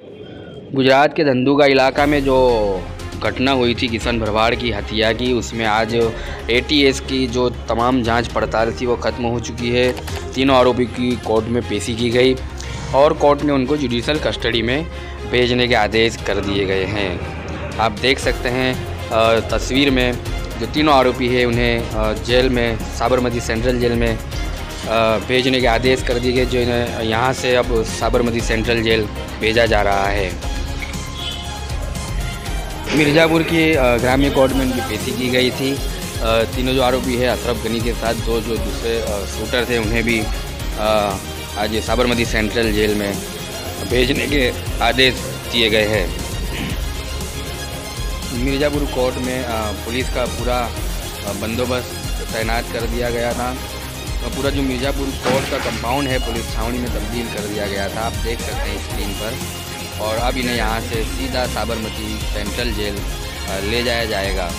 गुजरात के धंधुका इलाका में जो घटना हुई थी किशन भरवाड़ की हत्या की, उसमें आज एटीएस की जो तमाम जाँच पड़ताल थी वो ख़त्म हो चुकी है। तीनों आरोपी की कोर्ट में पेशी की गई और कोर्ट ने उनको जुडिशल कस्टडी में भेजने के आदेश कर दिए गए हैं। आप देख सकते हैं तस्वीर में जो तीनों आरोपी है, उन्हें जेल में, साबरमती सेंट्रल जेल में भेजने के आदेश कर दिए गए जो इन्हें यहाँ से अब साबरमती सेंट्रल जेल भेजा जा रहा है। मिर्ज़ापुर की ग्रामीण कोर्ट में उनकी पेशी की गई थी। तीनों जो आरोपी है, अशरफ गनी के साथ, दो जो दूसरे शूटर थे, उन्हें भी आज साबरमती सेंट्रल जेल में भेजने के आदेश दिए गए हैं। मिर्ज़ापुर कोर्ट में पुलिस का पूरा बंदोबस्त तैनात कर दिया गया था। पूरा जो मिर्ज़ापुर कोर्ट का कंपाउंड है, पुलिस छावनी में तब्दील कर दिया गया था। आप देख सकते हैं स्क्रीन पर। और अब इन्हें यहाँ से सीधा साबरमती सेंट्रल जेल ले जाया जाएगा।